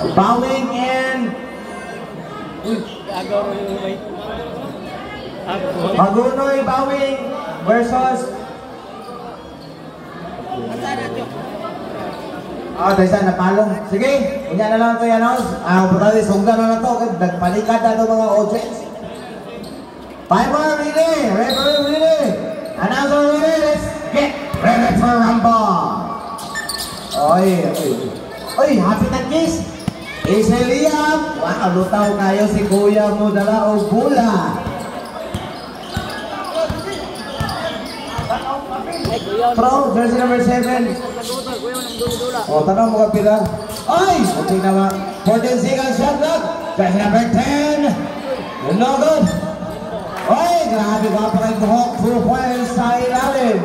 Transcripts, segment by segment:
Bowing and. Magunoy Bowing versus Ah, tayo sa napalong. Sige, unya na lang ito yan. Ah, putali, sungga na lang ito. Nagpanikad na ito mga audience. More ready. Referee ready. Announcer ready. Let's get ready for Rumble. Oy, oy. Oy, happy na kiss. Isa Liam. Wow, lutaw kayo si kuya mo dala o gula. Pro, jersey number 7. O, tanong mo ka pila. Ay! Okay na ba? 14 seconds shot clock. Jersey number 10. No good. Ay, grabe ka pa kay Buhok. Two points sa ilalim.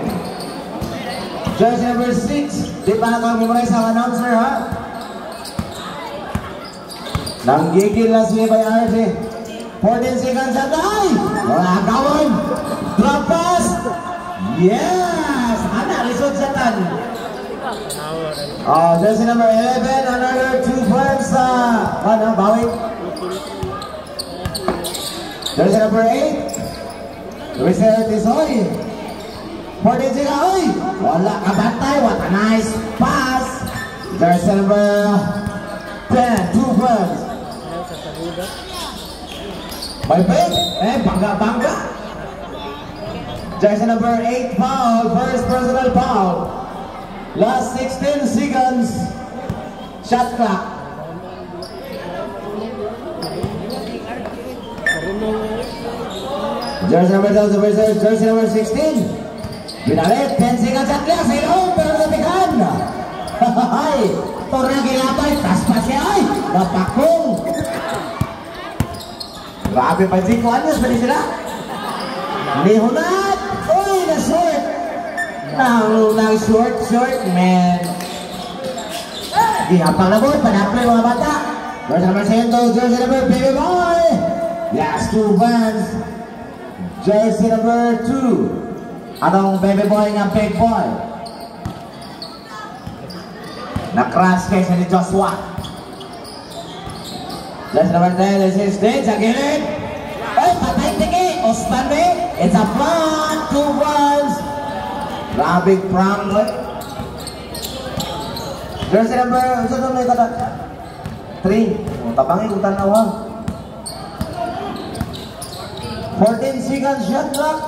Jersey number 6. Di pa nakamimorize ang announcer, ha? Nanggigil na si Bay RJ. 14 seconds shot. Ay! Wala kawan. Drop pass. Yes! Ana, lisod sa tan. Oh, ah, jersey number 11, another two points sa ano, bawi. Jersey number 8, Reserve Tisoy. 14 sila, oy! Wala ka bantay, what a nice pass. Jersey number 10, two points. Big, eh, bangga-bangga. Jersey number 8 foul, first personal foul. Last 16 seconds. Shot clock. Jersey number 12 versus jersey number 16. Binalit, 10 seconds at last. Oh, pero natikan. Ay, torna ginapay, taspa siya. Ay, napakong. Grabe pa, Zico. Anyos ba sila? Lihunat! Uy, na short! Nang, nang short, short, man. Di hapang na boy, panaplay mga bata. Number 100, jersey number baby boy. Last two bands. Jersey number 2. Anong baby boy nga big boy? Na-crash kay sa ni Joshua. Number 10, this is Dave sa gilid. Ay, patay tiki! Osman! It's a prank! Two balls! Grabe prank boy. Jersey number, saan na may kada? Three. O, tabangi kung tanawa. 14 seconds shot clock.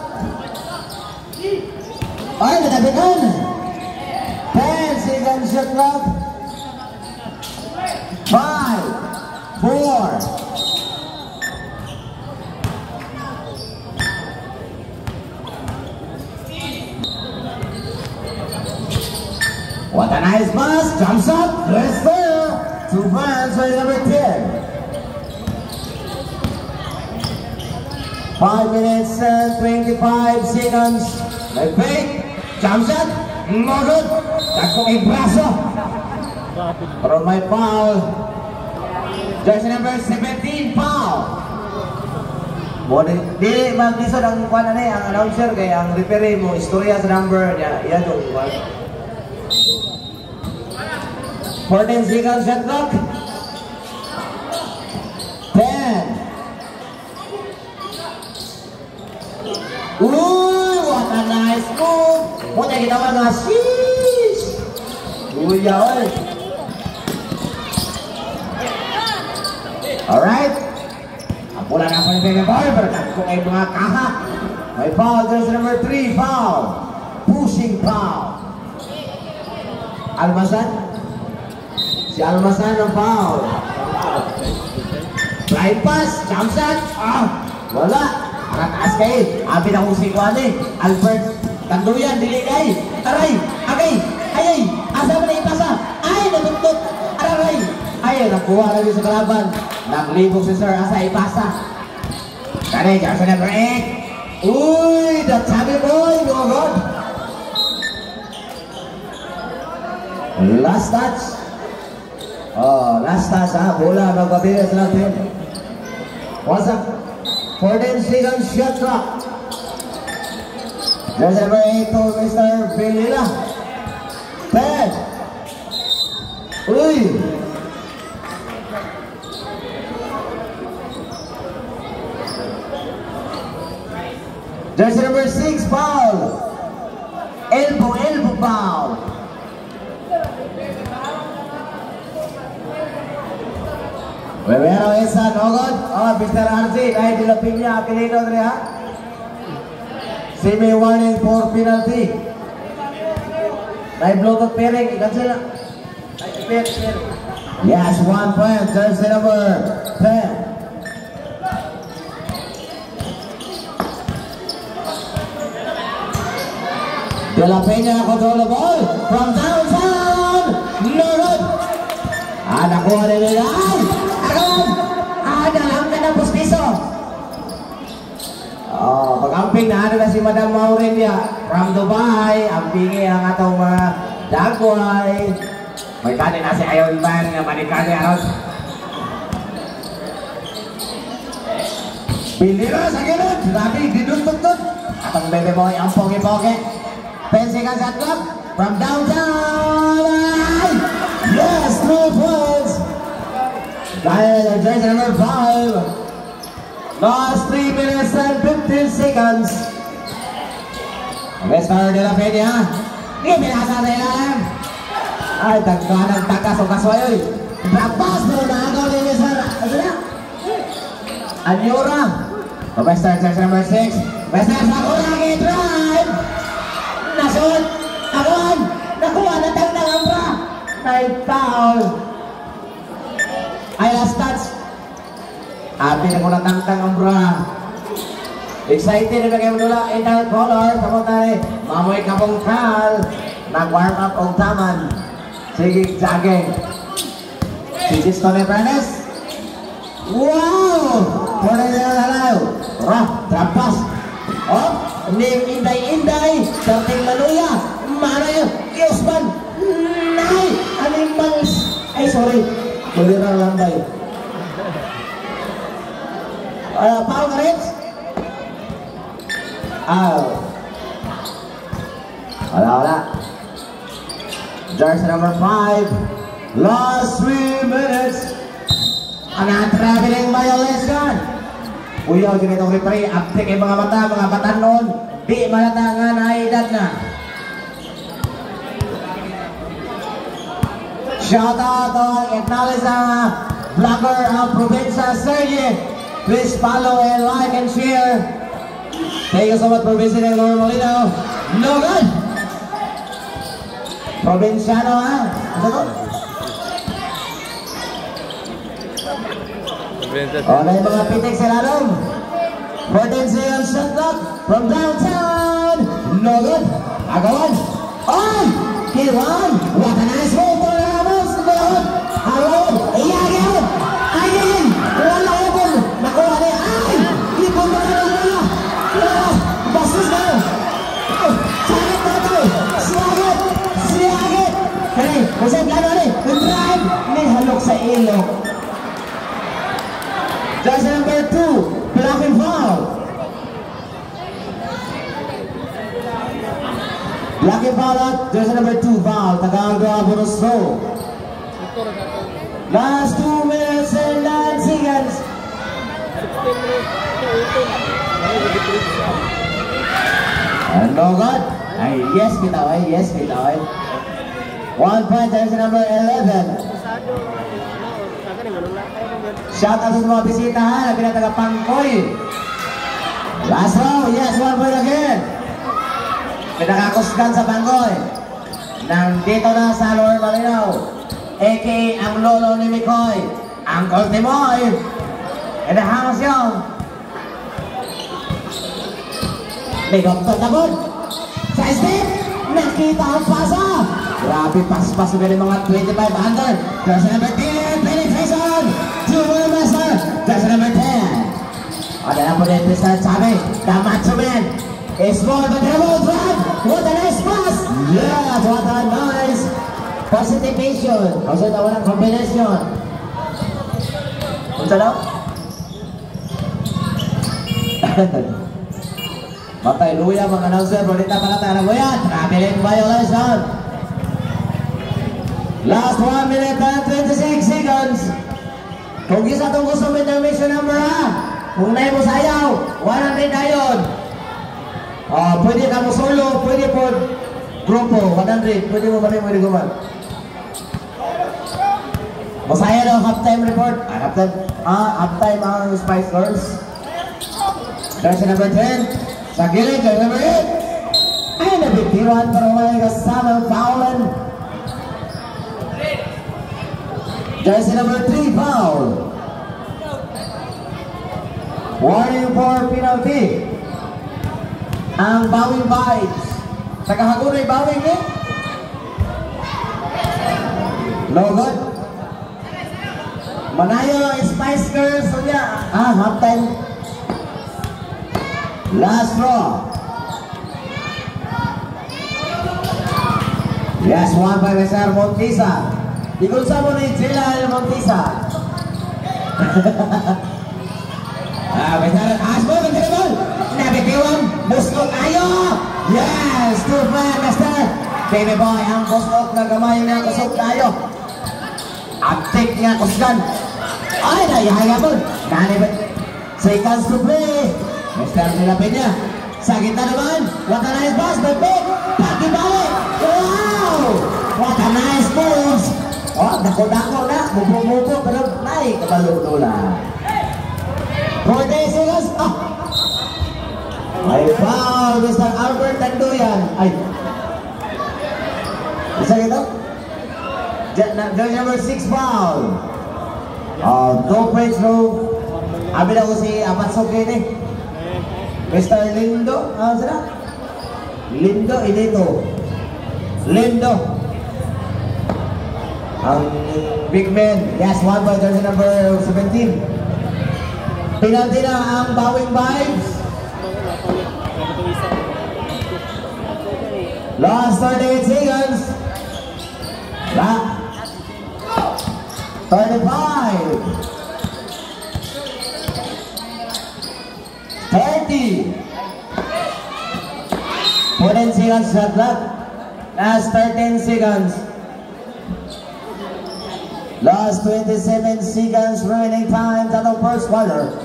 Ay, natabitan! 10 seconds shot clock. 5, 4, What a nice pass, jumps up, let's there. Two fans by number 10. Five minutes and 25 seconds. Fake, jump shot, no good. Takbo kay braso. Pero may foul. Jersey number 17, foul. Mo di maglisod ang kuan ani ang announcer kay ang referee mo istorya sa number niya. Iya to. 14 seconds shot clock. 10. Ooh, what a nice move. Ginawa nga, sheesh. Kuya, oy. Alright. Ang pula na po ni pero kung ay mga kaha. May foul, number 3, foul. Pushing foul. Almasan. Si Almasan ang foul. Drive pass, jump shot. Ah, wala. Kayo. Kung si Kuane. Albert, tanduyan, dili kay. Aray, agay, ay, nakuha lagi sa kalaban. Naglibog si Sir, asa ipasa. Kani, jersey number 8. Uy. Last touch. Oh, last touch ha. Bola. What's up? 14 seconds shot clock. Jersey number 8 to Mr. Pilila. 10. Uy! Jersey number 6, foul. Elbow, elbow foul. Bebero esa, no good. Oh, Mr. RJ, dahil dilapin niya, apelido rin ha. Semi warning for penalty. Dahil Bluetooth pairing, i-cancel na. Yes, one point, jersey number 10. De Peña control the ball from downtown. No good. Ah, dalam pustiso. Oh, na si Madam Maurelia from Dubai. Mga dagway. May kanin na si Ayon manikani aron. Pilira sa gilid. Grabe, dinutut-tut. Atong bebe boy ang pogi-pogi. Shot clock from downtown. Yes, three points. Guys, jersey number five. Last three minutes and 15 seconds. Western de la Peña. Di pinasa sa ilalim. Ay, tagka ng takas o kaswayoy. Brapas mo na ako ni Mr. Ano na? Anyura. Western jersey number six. Western sa kurang drive. Nasod! Karon! Nakuha na tang nangambra! Night foul! Ay, last touch! Abi na ko tang nangambra! Excited na kayo nula in color. Tamo tayo. Mamoy kapong kal. Nag-warm up og taman. Sige, jogging. Si Gisco Nebranes. Wow! Pwede na lalaw. Ra, trampas. Oh, ning inday-inday. Dating manuya. Mana yun? Kiosban. Nay! Aning mangis. Ay, sorry. Kulira lang tayo. Uh, Paul Garets? Ah. Wala, wala. Jersey number 5. Last 3 minutes. Ang traveling violation. Uyaw, ganitong referee. Apte kay mga mata, mga batanon. Di malata nga na edad na. Shout out to acknowledge vlogger of Provincia Sergi. Please follow and like and share. Thank you so much for visiting Lord Molino. No good. Provinciano ha? Ano to? Oh, na yung mga pitik sa lalong. 14 seconds shot clock from downtown. No good. Agawan. Ay! Kiwan! What a nice move for Ramos. No good. Harold. Iyagin. Ayun. Wala ubon. Nakuha niya. Ay! Ibon mo na lang muna. Ah, Basis na. Ay, Sakit na ito. Siagit. Siagit. Kani, kasi plano ni. Drive. May halok sa ilok. Jersey number two, Black and foul. Blocking foul at number two, foul. Tagaga Boroslo. Last two minutes and nine seconds. And no good. Ay, yes, bitaw ay, yes, bitaw ay. One point, jersey number 11. Shout out sa mga bisita ha, na pinataga Pangkoy. Last row, yes, one point again. Pinakakusgan sa Pangkoy. Nandito na sa Lower Malinaw. A.K.A. ang lolo ni Mikoy. Uncle Timoy. In the house yun. May doktor na good. Sa step, nakita ang pasa. Grabe, paspas pa rin mga 25 under. Jersey number master. Jersey number 10. O, dala po din Mr. Sabi, the macho man. Is more but double drive. What a nice pass. Nice violation. Last 1 minute and 26 seconds. Kung isa itong gusto mo ng mission number kung na mo sayaw, 100 ayon. Ah, pwede ka mo solo, pwede po grupo, 100, pwede mo ba rin mo guman? Masaya daw halftime report. Ah, halftime, ah, halftime ang Spice Girls. Jersey number 10. Sa gilid, number 8. Ay, nabitiruan para may kasama foulan. Jersey number 3, foul. Warning for penalty. Ang bawing vibes. Tagahagunay bawing eh. No good. Manayo Spice Girls niya. Ah, half time. Last draw. Yes, one by Mr. Montisa. Ikunsa mo ni Jilal Montisa. ah, Mr. Asmo, nagkakabal. Nabitiwan, buskok kayo. Yes, two fan, Mr. Baby boy, ang buskok na gamay na kusok tayo. Aktik niya kusgan. Ay, nayahaya mo. Nani ba? Seconds to play. Mr. Nilapin niya. Sa gitna naman. What a nice pass. Big. Pakibalik. Wow! What a nice moves. Oh, dako-dako na. Mupo-mupo. Pero naik kabalo-tula. 40 seconds. Ah! Ay, foul. Mr. Albert Tanduyan. Ay. Isa ito? Jersey number 6 foul. Uh, no free throw. Abi na ko si Amat. Mr. Lindo. Ano sila? Lindo Inito. Lindo. Ang big man. Yes, one by jersey number 17. Penalty na ang bowing vibes. Last 38 seconds. Back. 35 30 14 seconds shot clock last 13 seconds last 27 seconds remaining time to the first quarter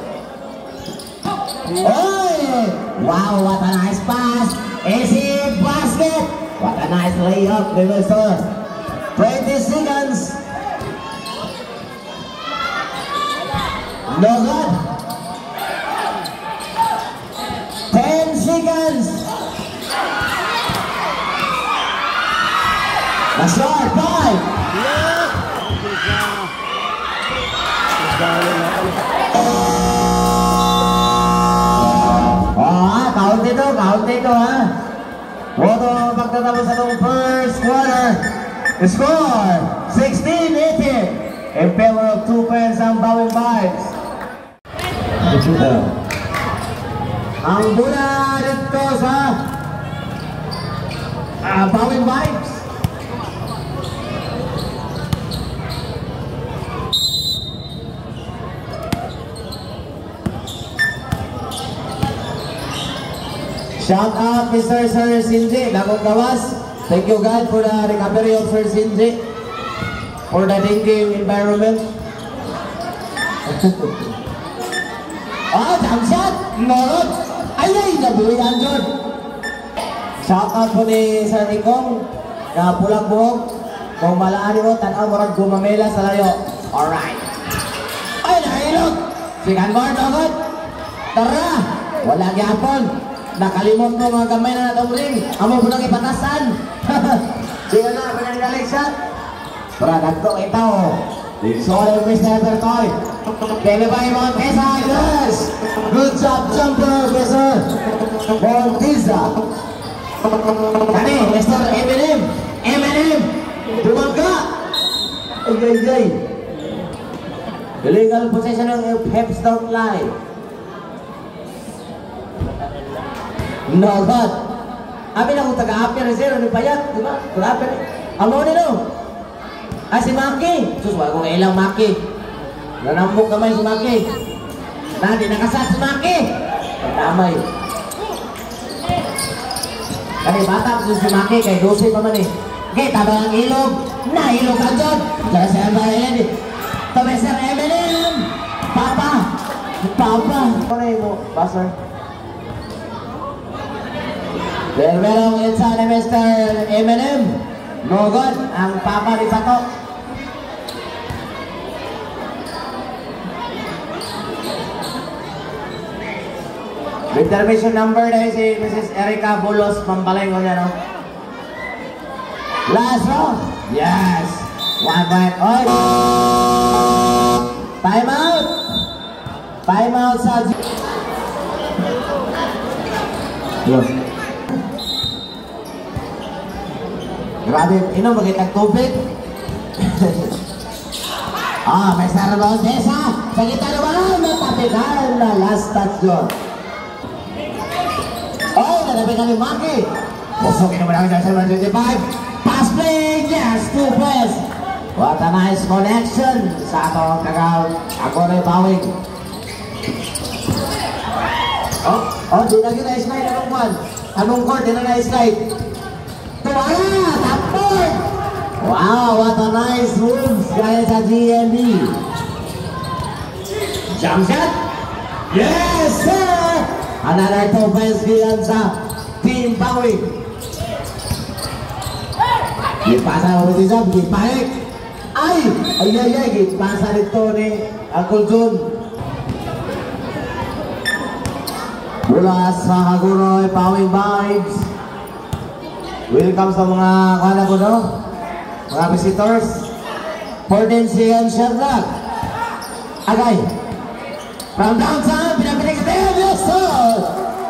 Oy! Wow, what a nice pass! Is Easy basket! What a nice layup, Livingston! 20 seconds No good. 10 seconds. A shot, Ah, count ito, count ito ha. Boto ang pagtatapos sa itong first quarter. Score, 16-18. In favor of two pairs ang bawing vibes. Ang bula dito sa uh, bawing vibes. Shout out Mr. Sir Sinji, Dagong Gawas. Thank you God for the recovery of Sir Sinji. For the dengue environment. Ah, jump shot! Norot! Ay, ay, nabuyan dyan! Shout out po ni Sir Nikong na pulang buhok. Kung malaan mo, tanaw mo rin gumamela sa layo. Alright! Ay, nahilot! Sikan guard, agad! Tara! Wala gyapon! Nakalimot mo mga gamay na natong ring. Amo po nang ipatasan. Sige na, pananggaling shot. Tara, nagto itaw. Sorry, Mr. Bertoy. Yung mga pesa? Yes! Good job, jumper, Mr. Montiza. Kani, Mr. Eminem. Eminem. Bumangga. Ay, ay, ay. Illegal possession of hips don't lie. No, God. Amin ako taga-apir ni Zero ni Payat, di ba? Taga-apir. Amo ni no. Ah, si Maki. Sus, wala kong ilang Maki. Nanambok kamay si Maki. Na, di nakasat si Maki. Damay. Kani bata ko si Maki kay 12 pa man eh. Okay, tabang ang ilog. Na ilog ka dyan. Diyan sa Eminem. Tabi sa Eminem. Papa. Papa. Ano mo, Pastor? Berberong inside ni Mr. Eminem. Good. Ang papa ni Pato. Intermission number dahil si Mrs. Erica Bulos Pambalengo niya, no? Last round. Yes. One point. Oy. Time out. Time out sa... Yun. Grabe, inom magitag tubig. ah, may sarabang desa. Sa kita naman, natapikan na last yun. Oh, natapikan ni Maki. Pusokin naman ako sa 125. Pass play, yes, two press. What a nice connection sa atong kagaw. Ako na bawing. Oh, oh, di lagi na slide anong one. Anong court, di na na slide. Tuwala. Wow, what a nice moves gaya sa GMB. Jump shot. Yes, sir. Another two points giyan sa Team Bawing. Gipasa ko si Zab, gipaik. Ay, ay, ay, ay, gipasa nito ni Uncle Jun. Mula sa Hagunoy Pawing Vibes. Welcome sa mga kala ko, no? Mga visitors. Portensi and Sherlock. Agay. From downtown, pinapinig sa tayo, yes, sir!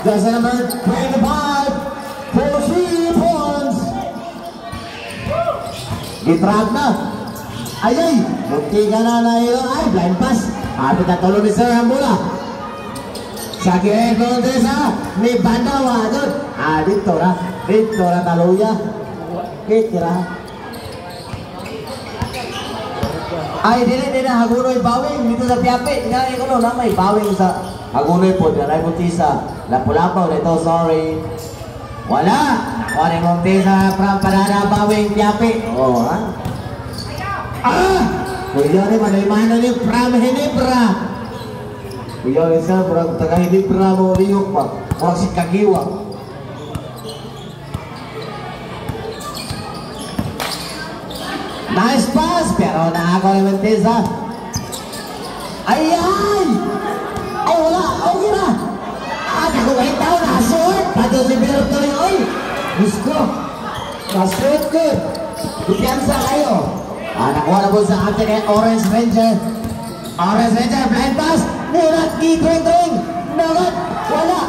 Just number 25 for three points. Gitrap na. Ay, ay! Munti ka na na iyo. Ay, blind pass. Kapit na tulo ni Sir ang bola. Sa Gieco Desa, ni Bandawa doon. Ah. Dito na taluya. Dito Ay, dili, na. Hagunoy bawing. Dito sa Piapi. Nga, ko no, na may bawing sa Hagunoy po. Nanay Montisa. Lapu-lapaw nito, sorry. Wala. Nakuha ni Montisa from Panana Bawing Piapi. Oh, ha? Ah! Kuya ni manay-mana ni from Hinebra. Kuya ni sa murag taga Hinebra mo pa. Murag si Kagiwa. Nice pass, pero nakako ni Montisa. Ay, wala! Okay na! Ah, wait daw, na-short! Pato si Pero tuloy, oy! Gusto! Na-short ko! Dupiansa kayo! Ah, nakuha na po sa atin kay Orange Ranger. Orange Ranger, blind pass! Nirat, keeping ring! Nagat! Wala!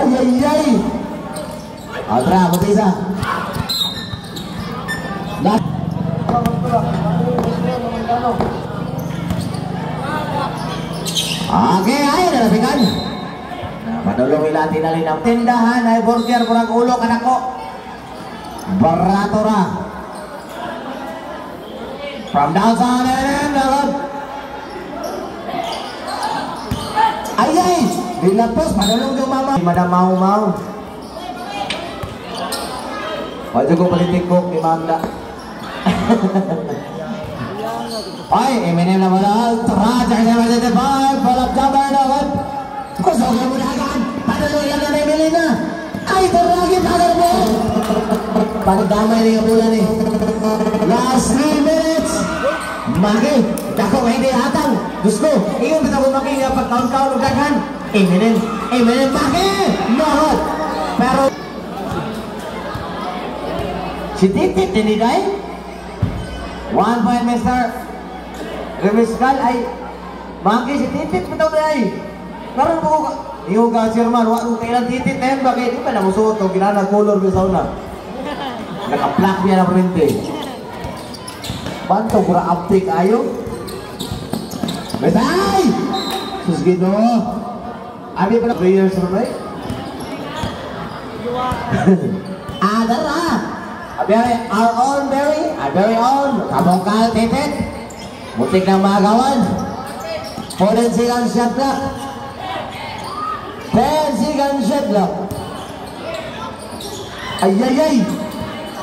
Ay, ay, ay! Otra, Montisa. Last. Ilati na tindahan ay burger kurang ulo anak ko. Barato ra. From downtown and dalam. Ay ay, dilapos padulong yung mama. Madam mau mau. Wajah ko politik ko kay Manda. Ay, Eminem na wala. Taraja sa mga tibay. Palap jabar na. Kusogin mo na. Panaluyan na ni Melina. Ay, taragin agad mo. Pagdamay niya mula ni. Last 3 minutes. Magi. Dako, hindi hatang. Diyos ko, iyon kita ko magi nga pagkaon-kaon ng daghan. Eminem. Eminem, magi. Nohot. Pero, si Titit, hindi dahil. One point, Mr. Remiskal ay Maki si titit mo ba ay Karon mo ko Iyo ka chairman wa ko kailan titit na yan bakit? Di pa na musuot o ginana color sa sauna Naka-black niya na printe Banto kura uptake ayo. Betay Sus gino Abi pa na players mo ba Adara Abi our own Barry Our very own. Kamokal titit Mutik ng magawan. Foden sigang shot clock. Ten sigang shot clock. Ay, ay, ay.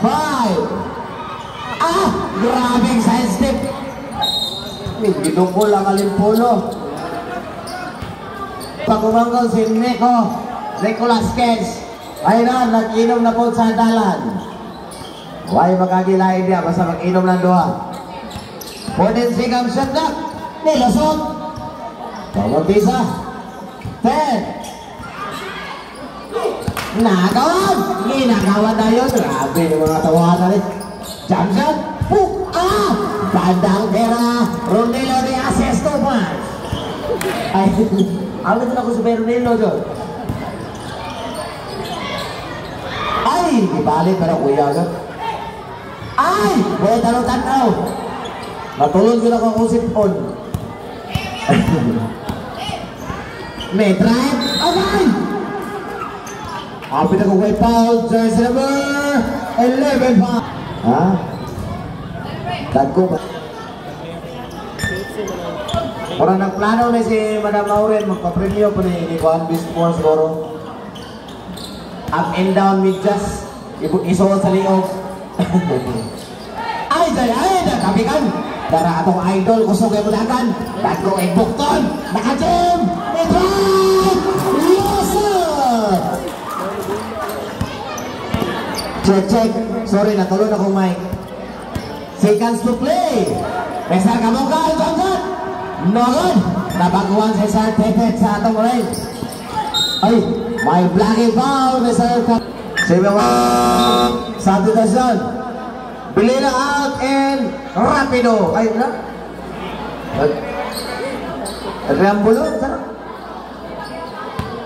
Five. Ah! Grabing side step. Ginugol ang alimpulo. Pagumangkol si Nico. Nicolas Kens. Ay na, nag-inom na po sa dalan. Huwag makagilain niya, basta mag-inom ng duha. 14 seconds shot na. Nilasot. Pamagpisa. 10. Nagawan! Ginagawan na yun. Grabe yung mga tawanan eh. Jump shot. Puk! Ah! Bandang pera. Ronelo de Asesto pa. Ay, awit na ako sa Ronelo doon. Ay, ibalik pa na kuya agad. Ay! Buhay talong tanaw. Matulog ko lang akong sipon. May drive. Agay! Na kong way foul. Jersey number 11 pa. Ha? Tagko ba? Parang nagplano na si Madam Maureen, magpa-premyo pa ni Juan Bispo siguro. Up and down medyas. Isuot sa liog. ay, ay, ay, nakabigan. Dara atong idol, kusog ay mulagan. Tagko ay bukton. Naka-jam. May Check, check. Sorry, natulog ako, Mike. Seconds to play. Cesar Camongkal, Johnson. Nogon. Nabaguan Cesar Tepet sa atong range. Ay, may blocking foul, Cesar Camongkal. Sabi mo, substitution. Bili na out and rapido. Ay, na. Rambulo, sarap.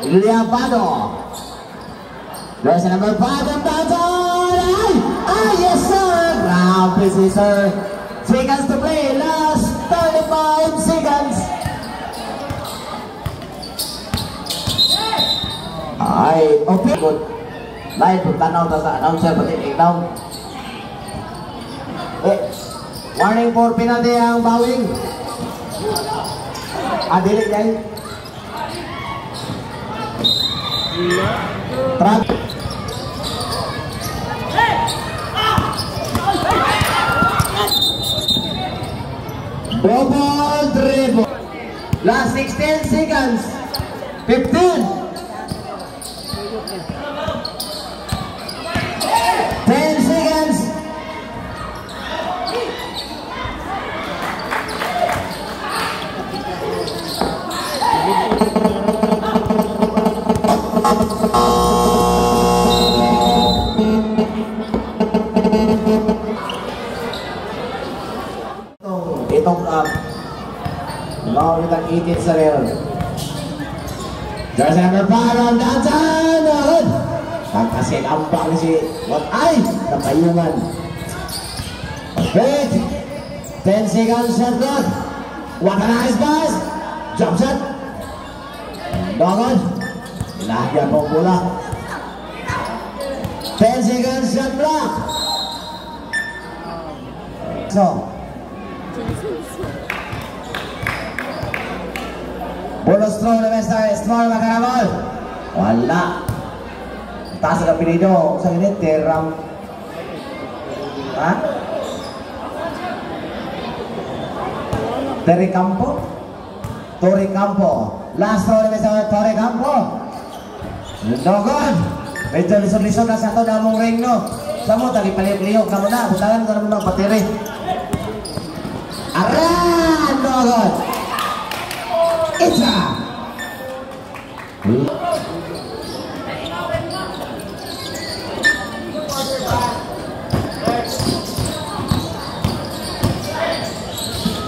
Liabado. There's number five. Ay! Yes, sir! Grabe si sir. Seconds to play. Last 35 seconds. Ay, okay. Good. Live, tanaw ta sa announcer, pati ikaw. Eh, warning for penalty ang bawing. Trap. Double dribble. Last 16 seconds. 15. Itin sa real. Jersey number 5 on downtown. Good. Pagkasin ang bang si What ay napayungan. Perfect. 10 seconds shot clock. What a nice. Jump shot. Dogon. Ilahya po bola. 10 seconds shot block. So. Bonus throw na Mr. Small Macarabol. Wala. Taas ang apelido sa init, Teram. Ha? Terry Campo? Torre Campo. Last throw na sa Torre Campo. Dogon. Medyo lisod-lisod na sa ito na mong ring, no? Sa mo, tali-paliyog-liyog ka mo na. Butangan ka naman ng patiri. Aran! Dogon! Isa!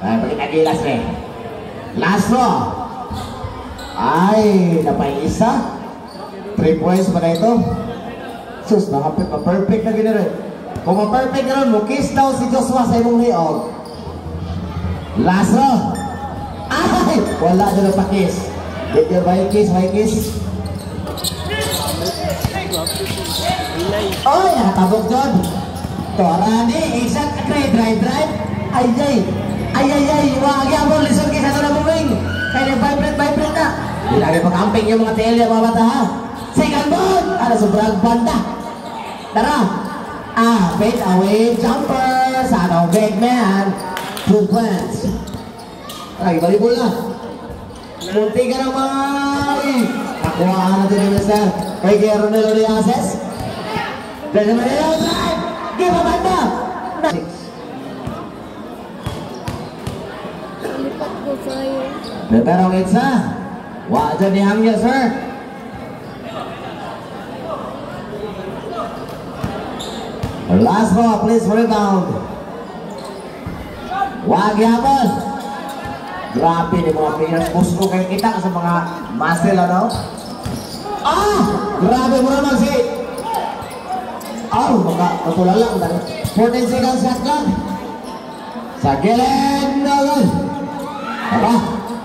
Pakita gilas rin. Last row. Ay, napay isa. Three points pa na ito. Sus, nakapit na perfect na gina rin. Kung ma-perfect na rin, mukis daw si Joshua sa imong liog. Last row. Ay! Wala na na pakis. Get your may kiss, may kiss. Oy, nakatabog doon. Torani, exact drive, drive, drive. Ay, ay, ay, ay, ay, wag yan mo, listen kay sa na moving. Kaya nag-vibrate, vibrate na. Hindi lagi pag-camping yung mga TL, mga bata ha. Second ball, ano, sobrang banda. Tara. Ah, fade away jumper sa ano, big man. Two points. Ay, volleyball na. Munti ka naman! Nakuha ka natin ni Mr. Kay kay Ronelo Riases. Pwede mo nila drive! Give a banda! Six. Lipat ko sa'yo. Pero it's na. Wa dyan ni Hangyo, sir. Last ball, please rebound. Wag yapon. Grabe ni mga players. Gusto kayo kita sa mga muscle, ano? Ah! Grabe mo naman si... Oh, baka matulala ko dali. 14 seconds shot clock. Sa gilid, no Aba,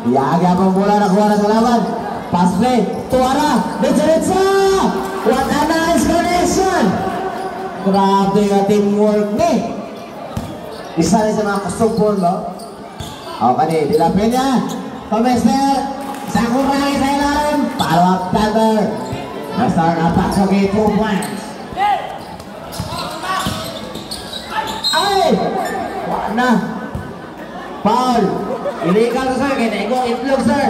iyaga pang bola na kuha na sa laban. Pass play, tuwara, Ditsa-ditsa! What a nice connection! Grabe nga teamwork ni. Isa rin sa mga kasumpol, no? O, kani, Dila Peña, Pamester, Sakurai sa ilalim, up Thunder. Na-start na. Ay! Illegal to sir, kaya naiko itlog sir.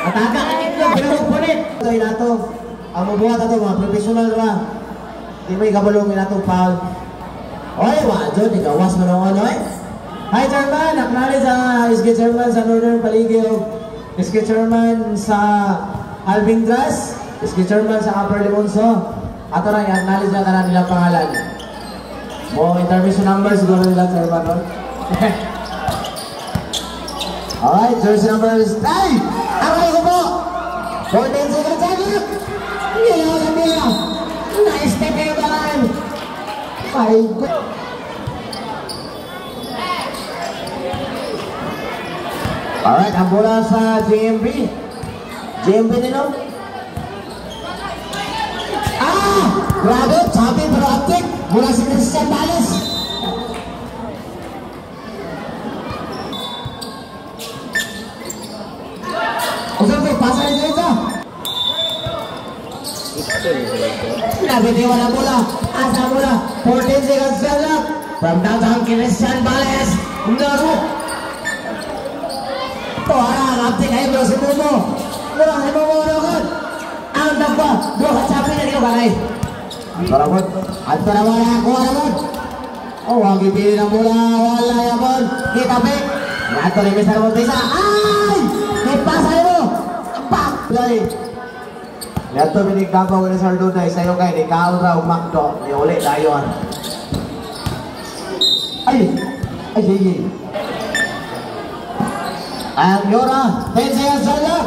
Ataka ang itlog, pinagpunit. Ito yung nato. Ang mabuhat ito, mga professional ra. Di mo ikabalong yung nato, Paul. Oy, wadyo, di gawas mo naman, oy. Hi, Chairman. Acknowledge sa SK Chairman sa Northern Paligid. SK Chairman sa Alvingdras. SK Chairman sa Upper Limonso. Ato na, i-acknowledge na ka nilang pangalan. Mo intermission number siguro nila Chairman, no? Alright, jersey number is... Ay! Aray ko po! 14 seconds agad! Hindi na! Nice step kayo God! Alright, ang bola sa JMB. JMB nino. Ah! Grabe, sabi pero active. Mula si Christian Usap ko, pasa rin dito. Nabitiwan ang bola. Asa bola. 14 seconds left. From downtown, Christian Balas. Naro. Tuara ang acting ay bro si Momo. Mura si Momo Rogan. Ang dagba. Dua kacapi na dito kalay. Barabot. At para wala ako barabot. Oh, bola. Wala yabon. Kita pe. Nato ni Mr. Montesa. Ay! Pak! Play. Nato binigdapaw ni Sir Duday sa'yo kay ni Kaal raw makdo. Ni uli dayon. Ay! Ay, ay. Ang Yora, 10 seconds sa lap.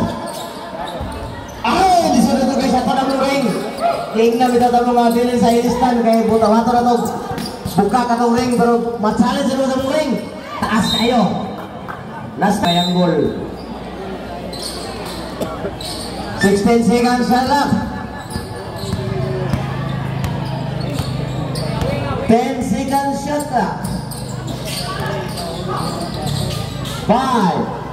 Ay, di sa dito kay sa tanang ring. King na bitaw ta mga bilin sa ilistan kay buta wato na to. Buka ka tong ring pero matchallenge mo sa mong ring. Taas kayo. Last triangle. 16 seconds sa lap. 10 seconds shot clock. 5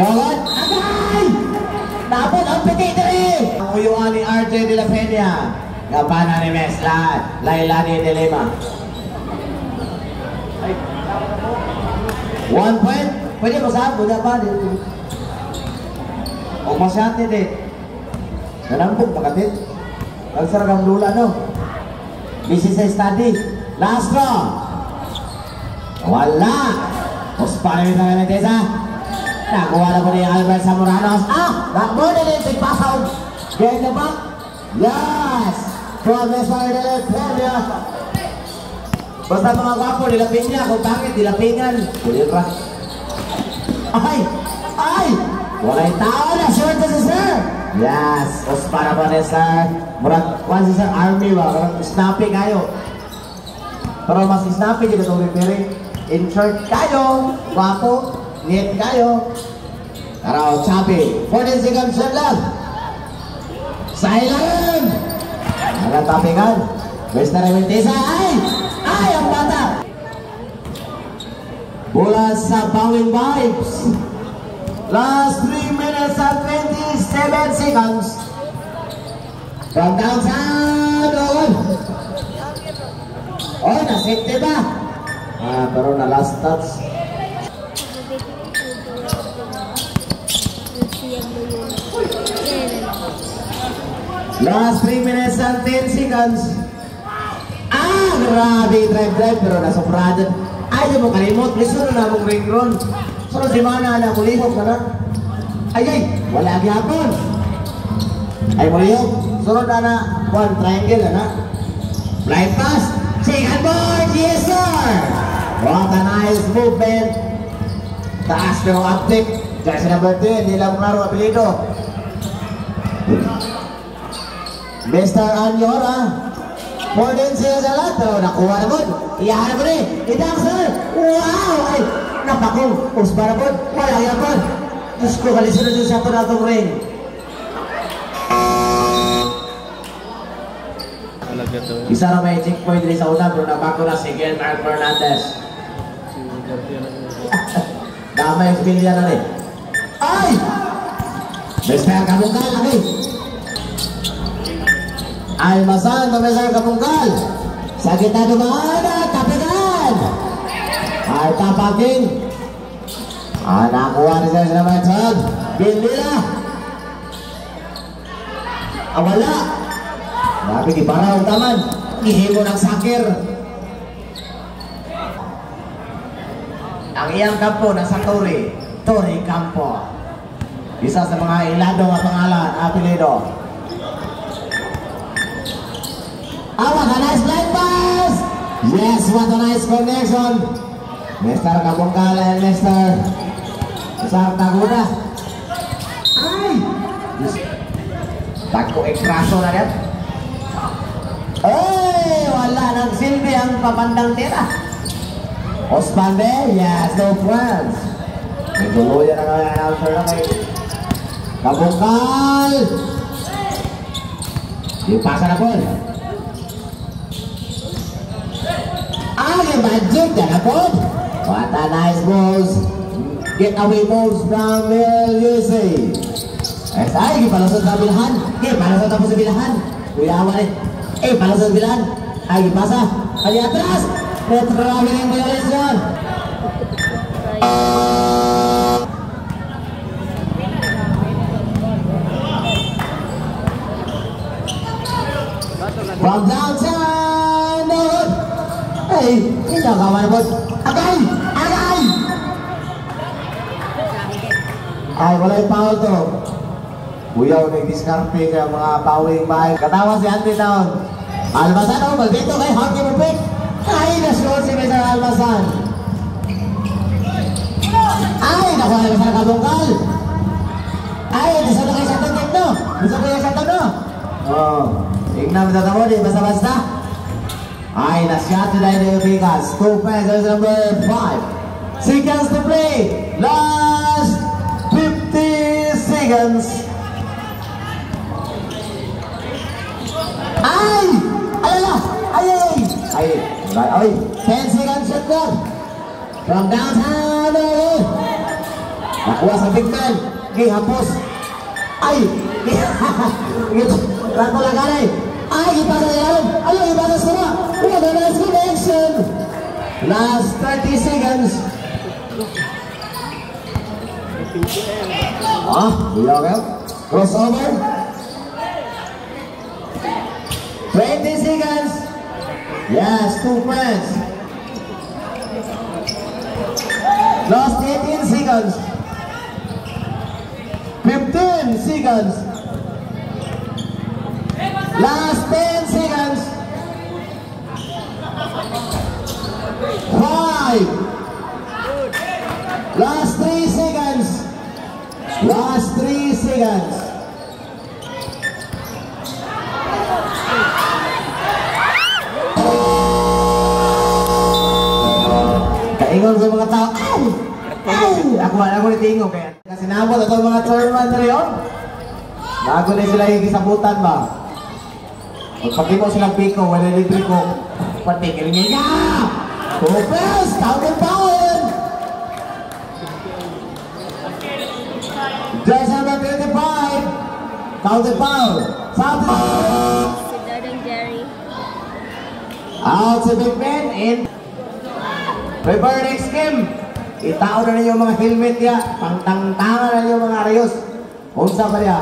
Gawat! Agay! Dapat ang petitri! Ang uyuan ni RJ de la Peña. Gapana ni Mesla. Lailani de Lima. One point. Pwede mo sa Buda pa. O masyate din. Nanampog pagkatid. Nagsaragang lula no. Busy sa study. Last draw. Wala! Puspano yung tangan ng Tesa. Nakuha na po ni Albert Zamoranos. Ah! Nakbo na rin si Pasaw. Get the back. Yes! From the side of the Peña. Basta mga gwapo, nilapin niya. Kung bakit, nilapingan. Kulit ra. Ay! Ay! Walay tao na. Short si Sir. Yes! Puspano po ni Sir. Murag, kwan si Sir Army ba? Snappy kayo. Pero mas snappy dito itong repairing. In short kayo, guwapo, neat kayo. Tara. 14 seconds. Silent! Tapingan. Mr. Eventisa, ay! Ay, ang! Bola sa Bowing Vibes. Last 3 minutes and 27 seconds. From downtown, Owen. Oh, na-safety ba? Ah, pero na last touch. Last 3 minutes and 10 seconds. Ah, grabe, drive, drive, pero nasobradan. Ay, di mo kalimot, liso na mong ring run. Sunod si Mana na, kulihok ka na. Ay, ay, wala gyapon. Ay, mulihok. Sunod na na, one triangle na na. Fly pass. Second board, yes sir! What a nice movement. Taas pero uptick. Jersey number 10, hindi lang klaro apelido. Mr. Anyora. More than siya sa lahat, pero nakuha na po. Iyahan mo rin. Itang sir. Wow! Ay, napakong. Usba na po. Wala yan po. Diyos ko, kalisin na ito na itong ring. Talaga to. Isa na may checkpoint rin sa una, pero nabako na si Gilmar Fernandez. Dama yung pilya na rin. Ay! Mr. Kabungkal, lagi. Almasan, Mr. Kabungkal. Sa kita dumaan. Ay, tapaking. Ah, nakuha ni Sir Sinaman Chad. Bindila. Ah, wala. Grabe, di para ang taman. Gihimo ng sakir. Ang iyang kampo nasa Tori, Tori Campo. Isa sa mga ilado nga pangalan, apelido. Ah, what a nice blind pass! Yes, what a nice connection! Mr. Kabungkal and Mr. Sar Taguda. Ay! Diyos. Tako ekraso na yan. Ay, wala nang silbi ang papandang tira. Osman Bell, yes, no friends. Nga yung announcer na kay Kabungkal. Yung pasa na po. Ah, yung budget na na po. What a nice moves. Get away moves from Real USA. Eh, ay, gipalasod sa bilahan. Gipalasod tapos sa bilahan. Kuya Awan eh. Eh, palasod sa bilahan. Ay, gipasa. Ay, atras. Retraveling violation. From downtown. Ay, hindi ka kawan. Agay! Agay! Ay, wala yung foul to. Kuya, nag-discarpe ka mga bawing bahay. Katawa si Auntie Town. Almasan ako, magdito kay Hockey mo pick. Ay, na-score si Mr. Almasan. Ay, nakuha na Mr. Kabungkal. Ay, nasa na kayo sa tagit no? Nasa kayo sa tagit no? Oh, tingnan mo tatawa, di basta-basta. Ay, na-shot na tayo ng Vegas. Two pesos number five. Seconds to play. Last 50 seconds. Ay! Alala! Ay, ay! Ay, ay, ay, 10 seconds shot clock. From downtown, ay, Nakuha sa big man. Okay, hapos. Ay! Rato lang kanay. Ay, ipasa na yan. Ay, ipasa sa mga. What a nice connection. Last 30 seconds. Ah, ka? Crossover. 20 seconds. Yes, two friends. Last 18 seconds. 15 seconds. Last 10 seconds. 5. Last 3 seconds. Last 3 seconds. Kaingon sa mga tao, ay! Ay! Ako wala ko nitingo kaya. Kasi nabot ito mga chairman na rin. Bago na sila higisabutan ba? Magpakimo silang piko, wala libre ko. Patigil niya! Lopez! Counter foul! Dress number 25! Counter foul! South Si Dadang Jerry. Out si Big Ben in Prepare next game. Itao na ninyo mga helmet ya. Pangtangtangan na ninyo mga arios. Unsa pa niya?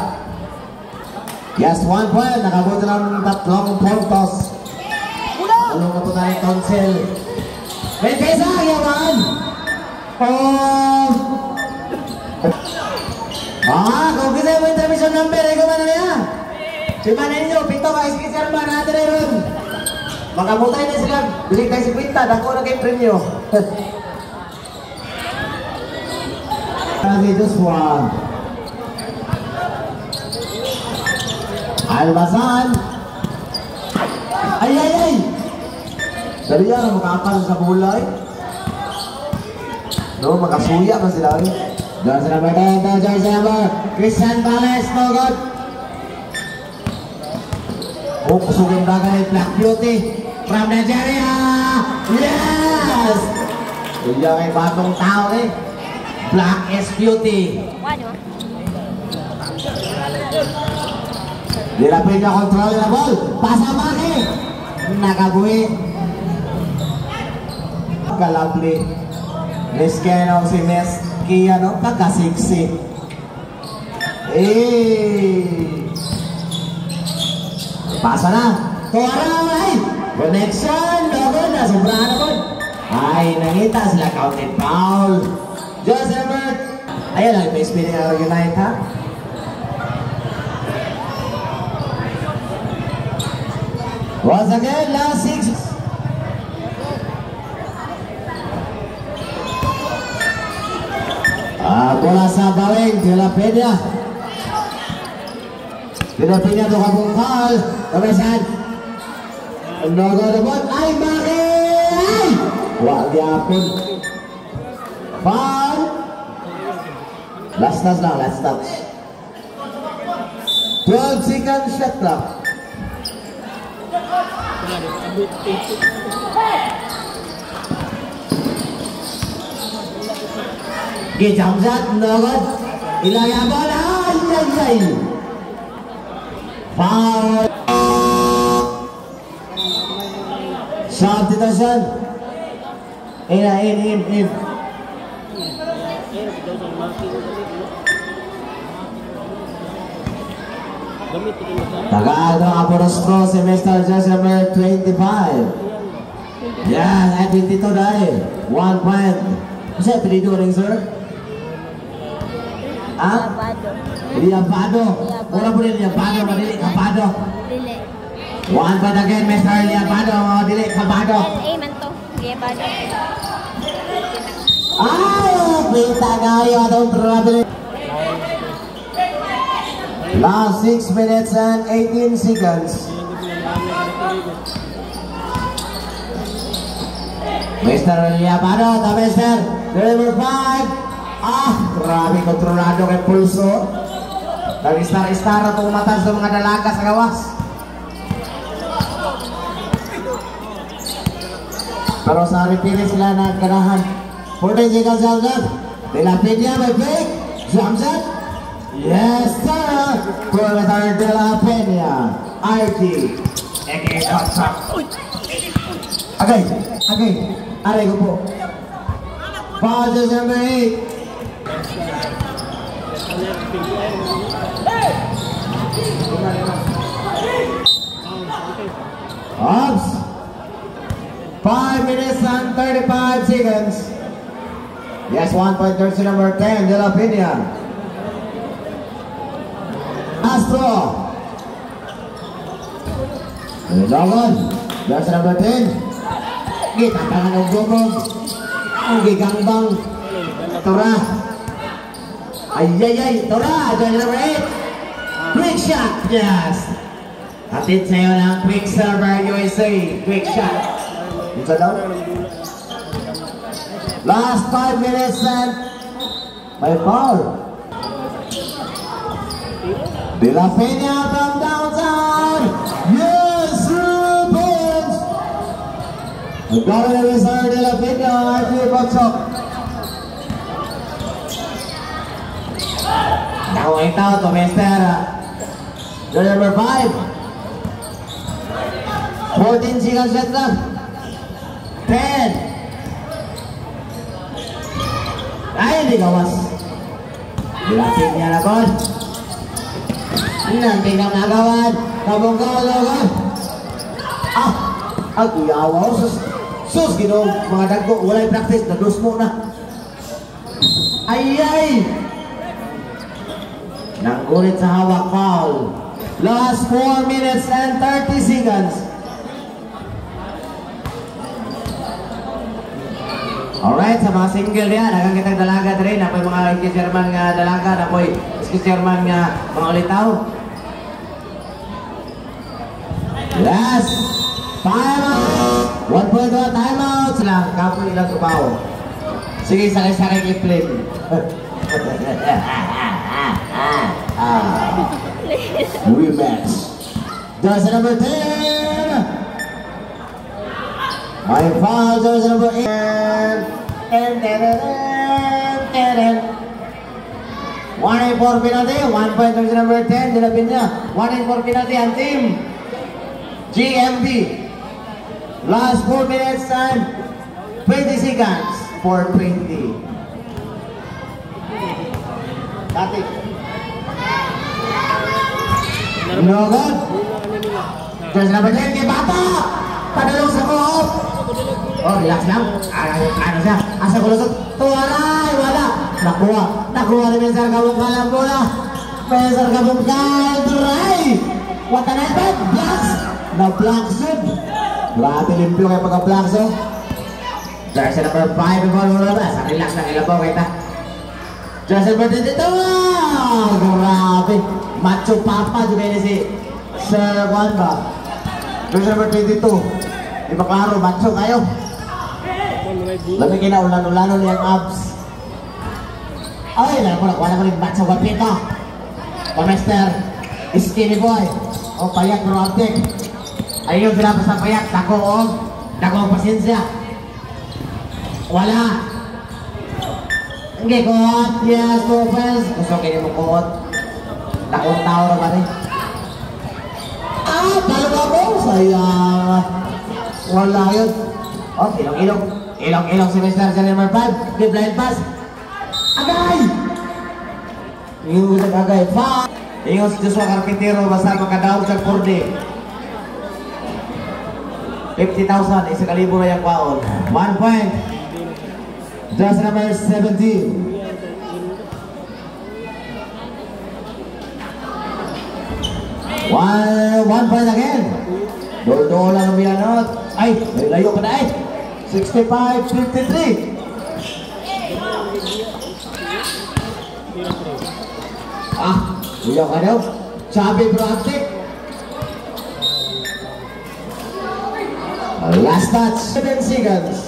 Yes, one point. Nakabuti ng tatlong puntos. Anong na po tayo council? May pesa, yaman! Oh! Ah, kasi mo intermission number, ay kumana niya. Lima na ninyo, pito ka, iskis ba natin na ron. Makabutay na sila, bili tayo si Quinta, dako na kay premyo. Kasi just one. Albasan. Ay, ay, ay! Dari yan, makakapal sa bulay. No, makasuya man sila. eh. Number 10, to jersey number Christian Palace, no good. Oh, kusugin bagay ni Black Beauty from Nigeria. Yes! Kuya kay bagong tao eh. Black is Beauty. Wano? Nilapit niya control na ball. Pasa Maki. Nakabuhi. Kalabli. Miss Keno si Miss Kia no? Pagkasiksi. Eh. Pasa na. Tuwara ay. Connection. Logo na. Sobrahan na po. Ay, nangita sila counted foul. Joseph Bert. Ayun lang, may spinning arrow United ha. Once again, last six. Ah, bola sa baweng, Tilapenia. Tilapenia to kabungkal. Kamesan. Nogo na bot. Ay, Maki! Ay! Wag yapon. Foul. Last touch lang, last touch. 12 seconds shot clock. Gijamzat nagad. Ilaya bola. Ay. Foul. Substitution. In, semester just number 25. Yan, at 22 dahil. One point. Kasi apelido rin, sir? Ah? Abado. Liabado. Mura po rin Liabado, madili, Kabado. Dili. One point again, Mr. Liabado, madili, Kabado. LA man to. Sige, Abado. Ay, kita kayo atong travel. Last 6 minutes and 18 seconds. Mr. Liabado, the Mr. Number 5. Ah, grabe kontrolado kay Pulso. Nag-star-star na tumatan sa mga dalaga sa gawas. Pero sa repeat sila. 14 seconds out left. Dilapit niya may fake. Jump shot. Yes, sir. Proletar de la Peña. RT. Again, up top. Agay, agay. Aray ko po. Foul just number 8. Ops. 5 minutes and 35 seconds. Yes, one point jersey number 10, De La Peña. Astro. Dogon, jersey number 10. Kita tangan ng gumog. Ang. Ay, ay, ay. Tora, 8. Quick shot, yes. Hatid sa'yo ng quick server USA. Quick shot. Ito daw. Last 5 minutes and may foul. De La Peña from downtown. Yes, Rubens. Got it reserve De La Peña. Archie Boxok. Now right out to Mr. Jersey number 5. 14 seconds left lang. 10. Ay, hindi gawas. Dilapit niya na kon. Nanti na nagawan. Kabong gawal Ah, ang iyawa ko. Sus, sus, gino, mga dagko, walay practice, nadus mo na. Ay, ay! Nanggulit sa hawak foul. Last 4 minutes and 30 seconds. Alright, sa mga single yan, nagang kitang dalaga rin, apoy mga kisirman nga dalaga, apoy kisirman nga mga ulitaw. Yes! Time out! 1.2 time out! Sila, kapo nila tubaw. Sige, sakay-sakay clip-clip. Ah. Rematch. Jersey number 10! My foul, jersey number 8. Ten, ten, ten, ten, ten. One and four penalty, one point jersey number 10, dilapin niya. One and four penalty ang team. GMB. Last 4 minutes and 20 seconds for 20. Dati. Jersey number 10, kay Bata. Padalong sa co-op. Oh, relax lang. Ano, siya? Asa ko lusot? Tuwaray! Wala! Nakuha! Nakuha ni Mensar Kabong Kalang bola! Mensar Kabong Kalang Turay! What an effort! Blocks! Na-blocks yun! Grabe limpyo kayo pagka-blocks oh! Jersey number 5 before mo labas. Ang relax kita. Jersey number 22! Wow! Grabe! Macho Papa si Sir Juan ba? Jersey number 22. Di ba klaro, macho kayo? Labi kinaulan-ulanon yung abs. Ay, alam ko na, wala ko rin sa wapito. Pamester, skinny boy. O payat bro abdik. Ayun, sila pa sa payat. Dako o. Dako ang pasensya. Wala. Hindi kot. Yes, no offense. Gusto kayo mo kot. Na ba rin? Ah, talaga ko. Sayang. Wala yun. Oh, ilong-ilong. Ilong-ilong si Mr. Sa number 5. Give blind pass. Agay! Sa agay. Yung si Joshua Carpintero basta makadaog sa kurde. 50,000. Isa kalibo na yung kwaon. One point. Just number 17. One, one point again. Dol-dol ang bilanot. Ay, may layo pa na eh. 65-53. Ah, uyaw ka daw. Sabi bro. Last touch, 7 seconds.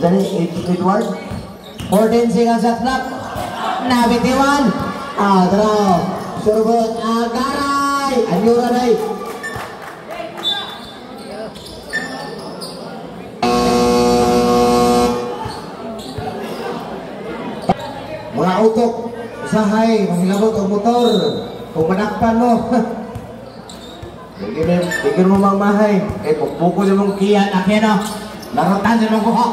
Jadi, Edward. 14 seconds at clock. Nabitiwan. Ah, draw. Surbot. Agaray. Anyuraray. Mga utok. Usahay. Manghilabot ang motor. Kung manakpan mo. Bigyan mo, mamahay. Eh, pagbuko niyo mong kiyan, akin o. Narutan niyo mong buhok.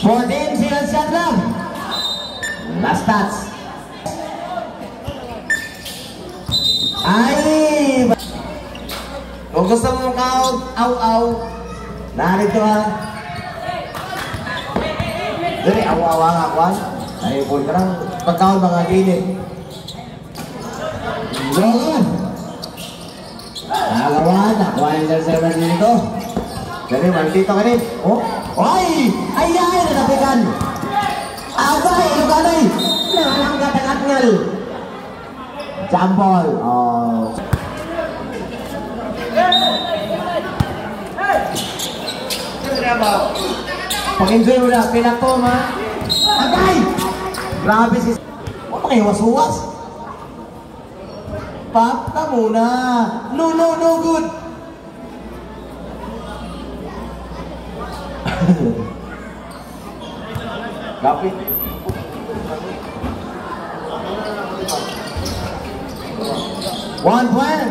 14 seconds shot lang. Last touch. Ay! Kung gusto mo maka-out, aw-aw, narito ha. Dali, aw-aw ang akwan. Ay, po ka lang, pagkaon mga. Doon. Nagawan, nakuha yung server. Oh, ay! Ay, ay! Jambol! Oh. Pag-enjoy mo na, pinakom ha? Agay! Grabe si... Huwag kayo was-was. Pap ka muna. No, no, no good. Kapit. One point.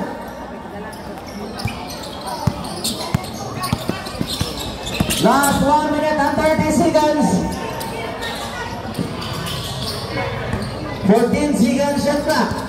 Last one minute and 30 seconds. 14 seconds shot clock.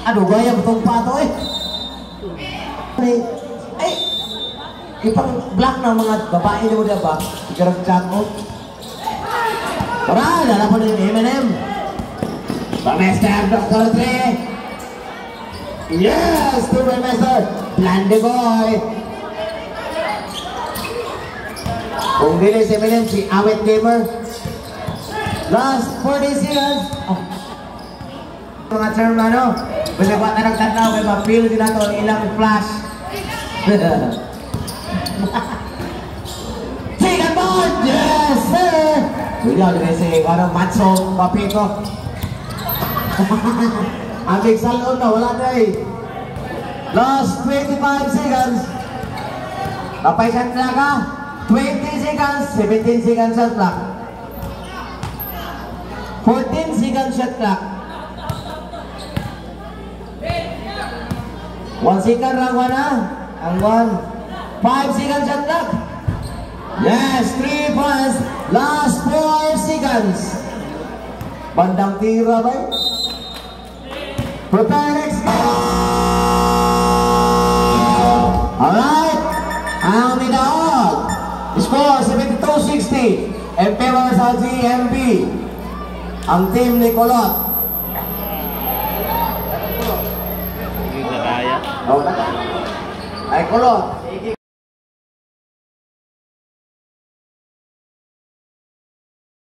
Aduh, gaya betul pato eh. Ipang black na mga babae na mo diya ba? Ikarang chat mo. Tara, lalapan yung M&M. Pamester, Dr. Dre. Yes, to Pamester. Blande boy. Kung dili si M&M, si Awet Gamer. Last 40 seconds. Oh. Mga term ano, basta ko na nagtanaw, may ma-feel din nato ang ilang flash. Second board! Yes, sir! Wala din si ano, Matso. Ang big salon na, wala na eh. Last 25 seconds. Napaisan na ka. 20 seconds, 17 seconds shot clock. 14 seconds shot clock. One second lang wana. Ang one. Five seconds clock. Yes, three points. Last four seconds. Bandang tira ba? Prepare next Alright. Ang Midaog. Score 72-60. Emperor sa GMP. Ang team ni Kolot. Hindi na kaya. Oh, Ay, Kolot.